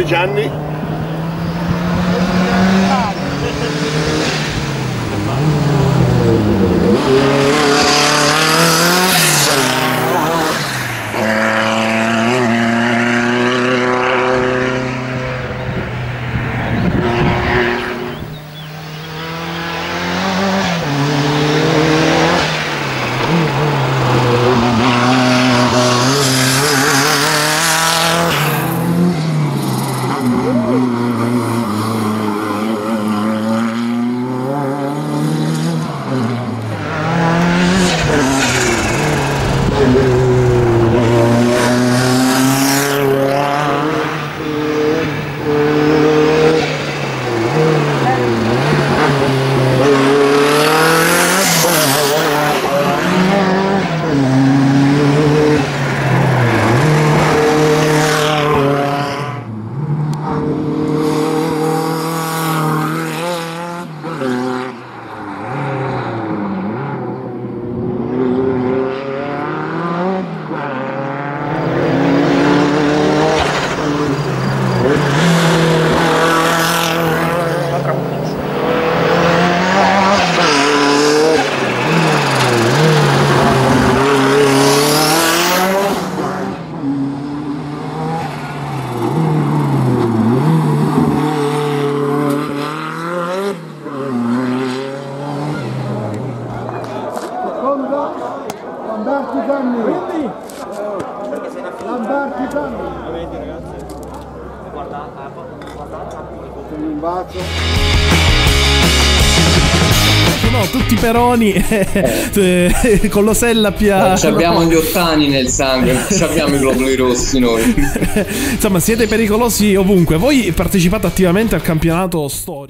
Monte Gianni. Lamberti Gianni. Lamberti Gianni. Un bacio. No, tutti peroni eh, con l'osella pia. Ci abbiamo gli ottani nel sangue, abbiamo i globuli rossi noi. Insomma, siete pericolosi ovunque. Voi partecipate attivamente al campionato storico.